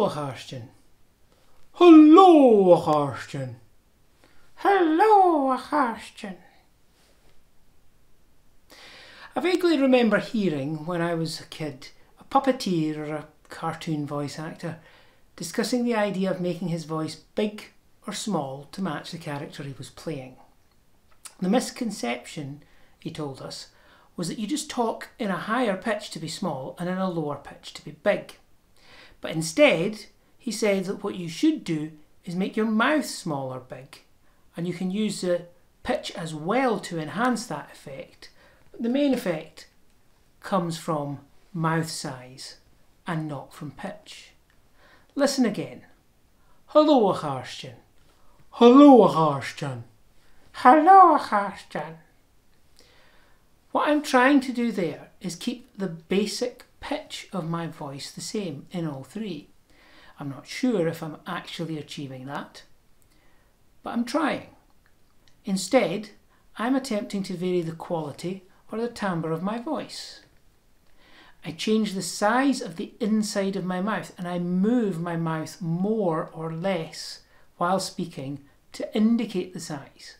Hello. Hello, Harston. Hello, Harston. I vaguely remember hearing, when I was a kid, a puppeteer or a cartoon voice actor discussing the idea of making his voice big or small to match the character he was playing. The misconception, he told us, was that you just talk in a higher pitch to be small and in a lower pitch to be big. But instead, he said that what you should do is make your mouth small or big, and you can use the pitch as well to enhance that effect. But the main effect comes from mouth size and not from pitch. Listen again. Hello, Harston. Hello, Harston. Hello, Harston. What I'm trying to do there is keep the basic pitch of my voice the same in all three. I'm not sure if I'm actually achieving that, but I'm trying. Instead, I'm attempting to vary the quality or the timbre of my voice. I change the size of the inside of my mouth and I move my mouth more or less while speaking to indicate the size.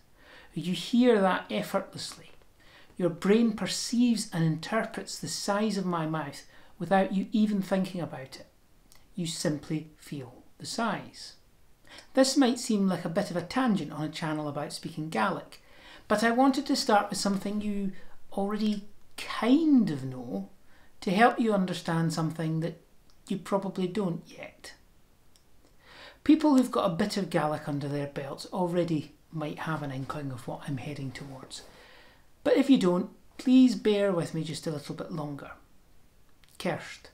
You hear that effortlessly. Your brain perceives and interprets the size of my mouth without you even thinking about it. You simply feel the size. This might seem like a bit of a tangent on a channel about speaking Gaelic, but I wanted to start with something you already kind of know to help you understand something that you probably don't yet. People who've got a bit of Gaelic under their belts already might have an inkling of what I'm heading towards. But if you don't, please bear with me just a little bit longer. Kerst.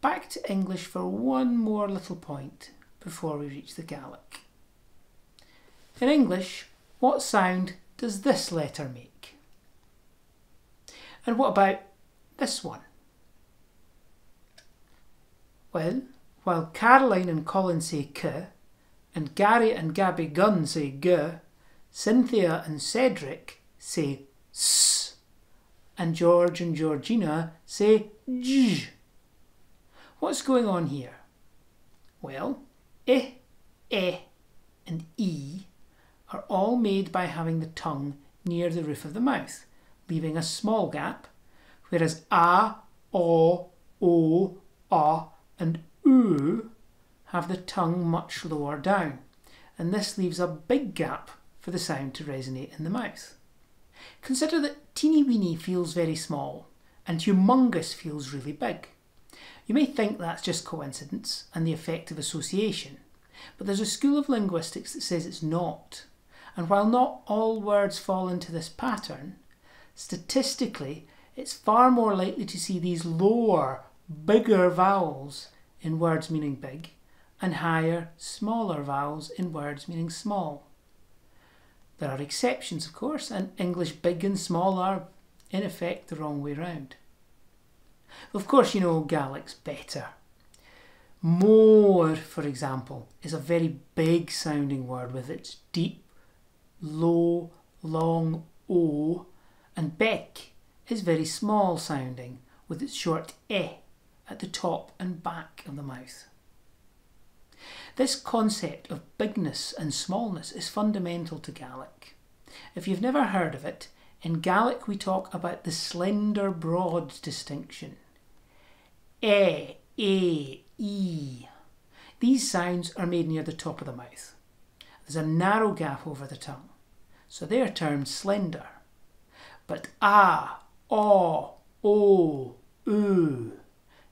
Back to English for one more little point before we reach the Gaelic. In English, what sound does this letter make? And what about this one? Well, while Caroline and Colin say k, and Gary and Gabby Gunn say g, Cynthia and Cedric say s, and George and Georgina say j. What's going on here? Well, i, e, and e are all made by having the tongue near the roof of the mouth, leaving a small gap, whereas a, o, o, a, and oo have the tongue much lower down, and this leaves a big gap for the sound to resonate in the mouth. Consider that teeny weeny feels very small and humongous feels really big. You may think that's just coincidence and the effect of association, but there's a school of linguistics that says it's not. And while not all words fall into this pattern, statistically it's far more likely to see these lower, bigger vowels in words meaning big and higher, smaller vowels in words meaning small. There are exceptions, of course, and English big and small are, in effect, the wrong way round. Of course, you know Gaelic's better. More, for example, is a very big sounding word with its deep, low, long O, and beck is very small sounding with its short e at the top and back of the mouth. This concept of bigness and smallness is fundamental to Gaelic. If you've never heard of it, in Gaelic we talk about the slender broad distinction. E, A, E. These sounds are made near the top of the mouth. There's a narrow gap over the tongue, so they are termed slender. But A, O, O, U,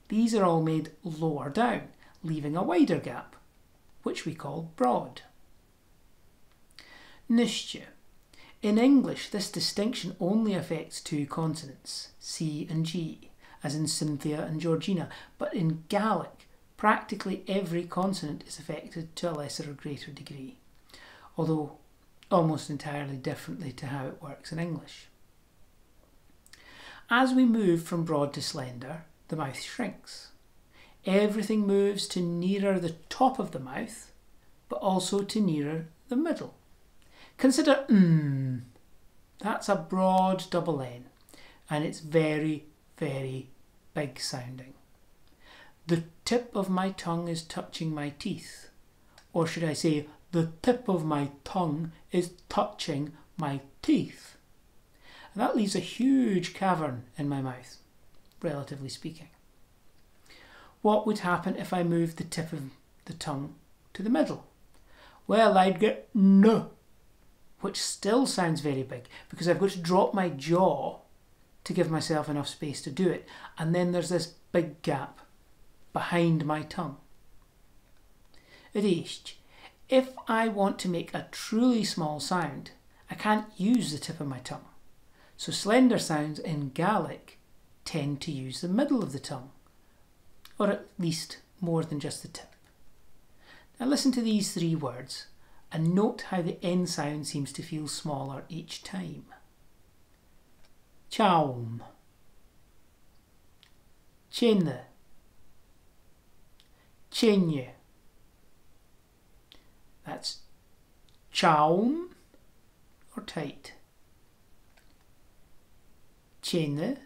these are all made lower down, leaving a wider gap which we call broad. Nishtia. In English, this distinction only affects two consonants, C and G, as in Cynthia and Georgina, but in Gaelic, practically every consonant is affected to a lesser or greater degree, although almost entirely differently to how it works in English. As we move from broad to slender, the mouth shrinks everything moves to nearer the top of the mouth, but also to nearer the middle. Consider mm. That's a broad double N, and it's very, very big sounding. The tip of my tongue is touching my teeth. Or should I say, the tip of my tongue is touching my teeth. And that leaves a huge cavern in my mouth, relatively speaking. What would happen if I moved the tip of the tongue to the middle? Well, I'd get n, which still sounds very big because I've got to drop my jaw to give myself enough space to do it. And then there's this big gap behind my tongue. Rist, if I want to make a truly small sound, I can't use the tip of my tongue. So slender sounds in Gaelic tend to use the middle of the tongue, or at least more than just the tip. Now listen to these three words and note how the N sound seems to feel smaller each time. Chaum. Chinne. Chinye. That's chaum or tight. Chinne,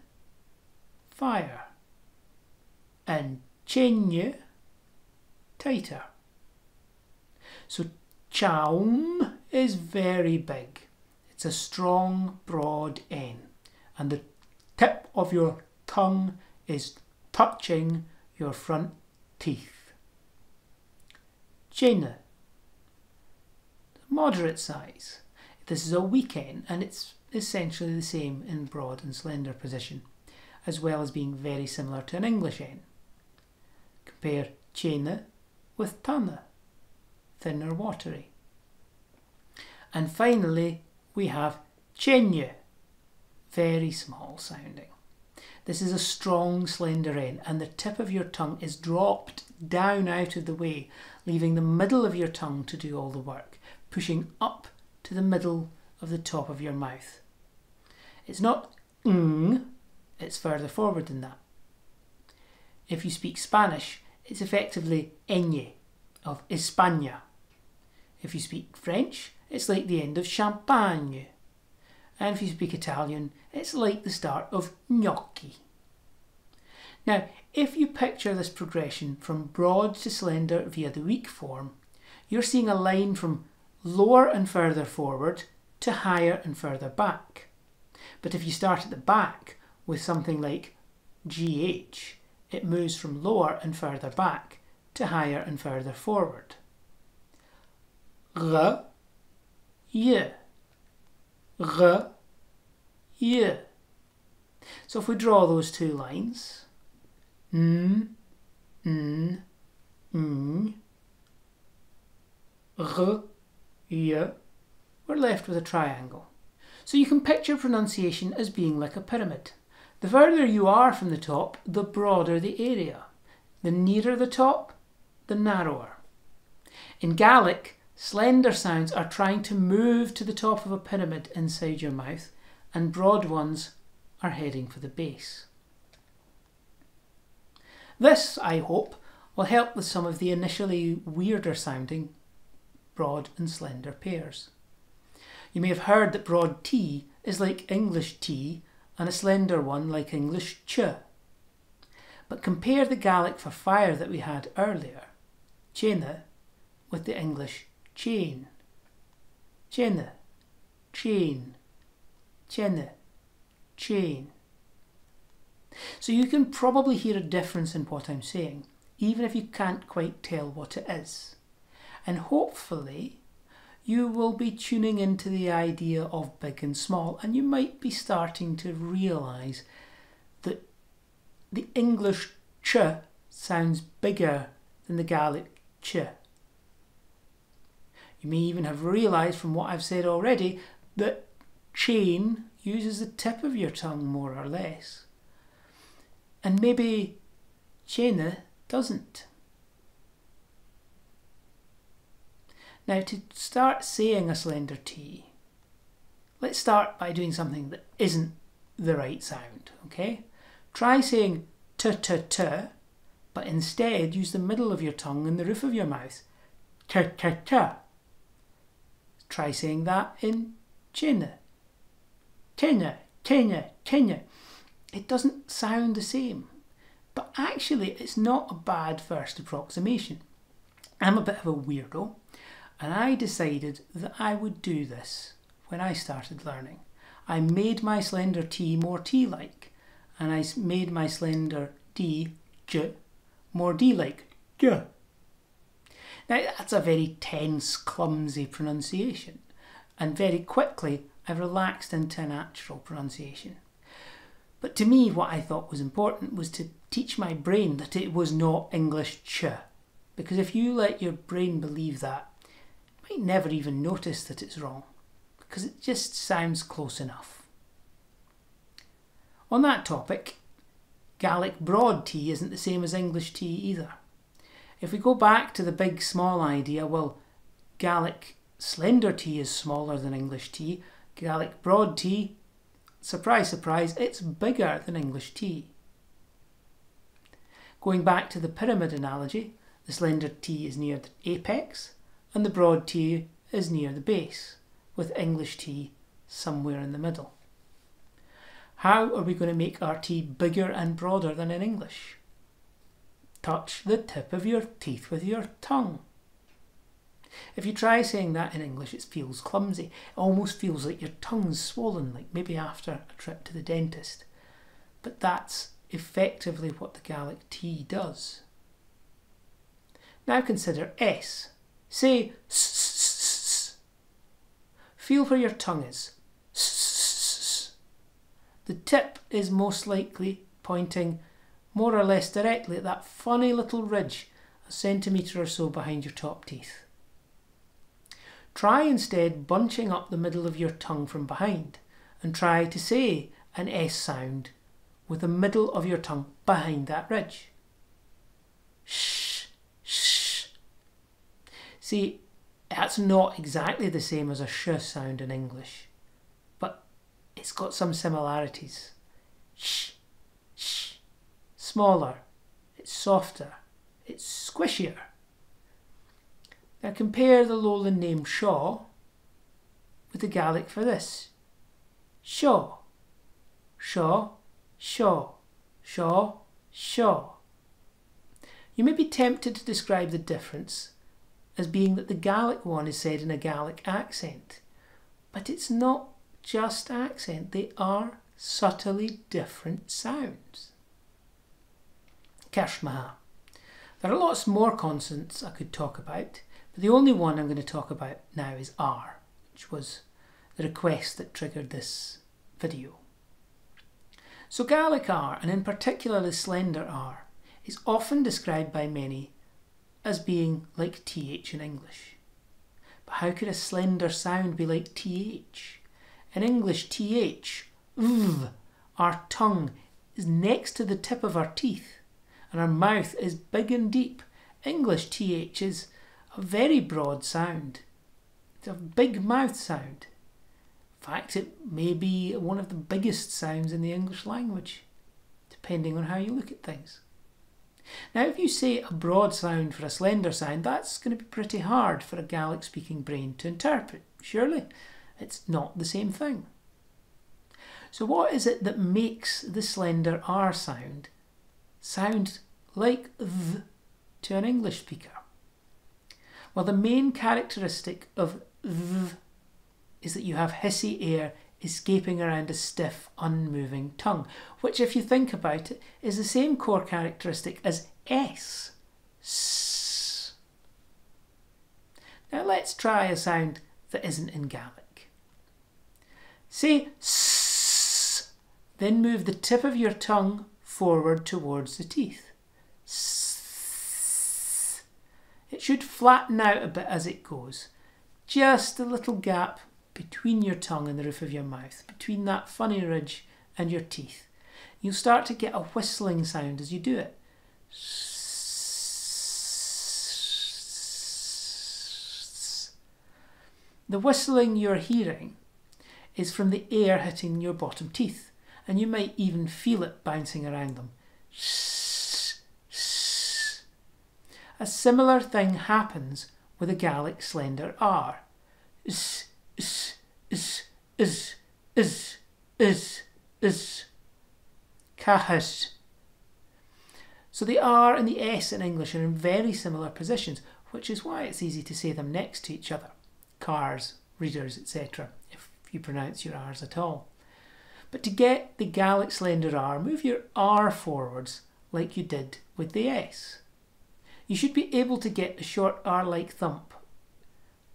fire. And chinye, tighter. So chaum is very big. It's a strong, broad N. And the tip of your tongue is touching your front teeth. Chin, moderate size. This is a weak N and it's essentially the same in broad and slender position, as well as being very similar to an English N. Compare chin with tanna, thinner watery. And finally, we have chenye, very small sounding. This is a strong, slender N, and the tip of your tongue is dropped down out of the way, leaving the middle of your tongue to do all the work, pushing up to the middle of the top of your mouth. It's not ng, it's further forward than that. If you speak Spanish, it's effectively ñ of España. If you speak French, it's like the end of champagne. And if you speak Italian, it's like the start of gnocchi. Now, if you picture this progression from broad to slender via the weak form, you're seeing a line from lower and further forward to higher and further back. But if you start at the back with something like GH, it moves from lower and further back to higher and further forward. R, Y, R, Y. So if we draw those two lines, N, N, N, R, Y, we're left with a triangle. So you can picture pronunciation as being like a pyramid. The further you are from the top, the broader the area. The nearer the top, the narrower. In Gaelic, slender sounds are trying to move to the top of a pyramid inside your mouth, and broad ones are heading for the base. This, I hope, will help with some of the initially weirder sounding broad and slender pairs. You may have heard that broad T is like English T and a slender one like English ch. But compare the Gaelic for fire that we had earlier, chena, with the English chain. Chena, chain, chena, chain. So you can probably hear a difference in what I'm saying, even if you can't quite tell what it is. And hopefully you will be tuning into the idea of big and small, and you might be starting to realize that the English ch sounds bigger than the Gaelic ch. You may even have realized from what I've said already that chain uses the tip of your tongue more or less. And maybe chaine doesn't. Now, to start saying a slender T, let's start by doing something that isn't the right sound, okay? Try saying t t t, but instead use the middle of your tongue and the roof of your mouth. T t t. Try saying that in chin. Tinna, tinna, tinna. It doesn't sound the same, But actually, it's not a bad first approximation. I'm a bit of a weirdo, and I decided that I would do this when I started learning. I made my slender t more t-like, and I made my slender d, j, more d-like, j. Now that's a very tense, clumsy pronunciation, and very quickly I relaxed into a natural pronunciation. But to me, what I thought was important was to teach my brain that it was not English ch. Because if you let your brain believe that, might never even notice that it's wrong, because it just sounds close enough. On that topic, Gaelic broad tea isn't the same as English tea either. If we go back to the big small idea, well, Gaelic slender tea is smaller than English tea. Gaelic broad tea, surprise, surprise, it's bigger than English tea. Going back to the pyramid analogy, the slender tea is near the apex and the broad T is near the base, with English T somewhere in the middle. How are we going to make our T bigger and broader than in English? Touch the tip of your teeth with your tongue. If you try saying that in English, it feels clumsy. It almost feels like your tongue's swollen, like maybe after a trip to the dentist. But that's effectively what the Gaelic T does. Now consider S. Say s. Feel where your tongue is. S. The tip is most likely pointing more or less directly at that funny little ridge a centimetre or so behind your top teeth. Try instead bunching up the middle of your tongue from behind and try to say an S sound with the middle of your tongue behind that ridge. Shh. See, that's not exactly the same as a sh sound in English, but it's got some similarities. Sh, sh, Smaller, it's softer, it's squishier. Now compare the lowland name Shaw with the Gaelic for this. Shaw, Shaw, Shaw, Shaw, Shaw. You may be tempted to describe the difference as being that the Gaelic one is said in a Gaelic accent, but it's not just accent, they are subtly different sounds. Kershmaha. There are lots more consonants I could talk about, but the only one I'm going to talk about now is R, which was the request that triggered this video. So Gaelic R, and in particular the slender R, is often described by many as being like TH in English. But how could a slender sound be like TH? In English, TH, v, our tongue is next to the tip of our teeth, and our mouth is big and deep. English TH is a very broad sound. It's a big mouth sound. In fact, it may be one of the biggest sounds in the English language, depending on how you look at things. Now, if you say a broad sound for a slender sound, that's going to be pretty hard for a Gaelic speaking brain to interpret. Surely, it's not the same thing. So, what is it that makes the slender R sound sound like th to an English speaker? Well, the main characteristic of th is that you have hissy air escaping around a stiff, unmoving tongue, which, if you think about it, is the same core characteristic as S. S. Now let's try a sound that isn't in Gaelic. Say S, then move the tip of your tongue forward towards the teeth. S. It should flatten out a bit as it goes. Just a little gap between your tongue and the roof of your mouth, between that funny ridge and your teeth. You'll start to get a whistling sound as you do it. The whistling you're hearing is from the air hitting your bottom teeth, and you might even feel it bouncing around them. A similar thing happens with a Gaelic slender R. is, is, is, is, is, is. Cahas. So the R and the S in English are in very similar positions, which is why it's easy to say them next to each other. Cars, readers, etc., if you pronounce your R's at all. But to get the Gaelic slender R, move your R forwards like you did with the S. You should be able to get the short R-like thump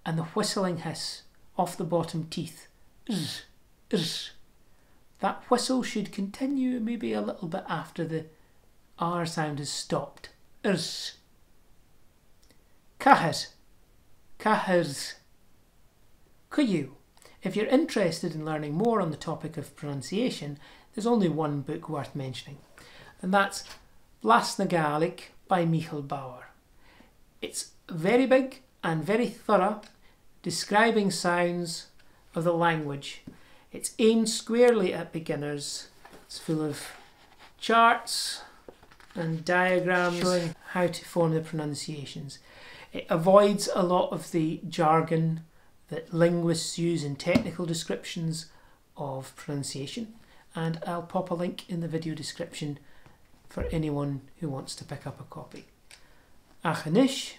and the whistling hiss off the bottom teeth. Rzz, rzz. That whistle should continue maybe a little bit after the R sound has stopped. Rzz. Cahir. Cahirs. Kuyu. If you're interested in learning more on the topic of pronunciation, there's only one book worth mentioning, and that's Blas na Gàidhlig by Michael Bauer. It's very big and very thorough, describing sounds of the language. It's aimed squarely at beginners. It's full of charts and diagrams showing how to form the pronunciations. It avoids a lot of the jargon that linguists use in technical descriptions of pronunciation and I'll pop a link in the video description for anyone who wants to pick up a copy. Achanish,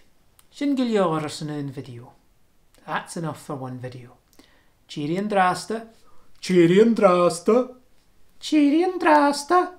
Shin video. That's enough for one video. Cheery and drasta. Cheery and drasta. Cheery and drasta.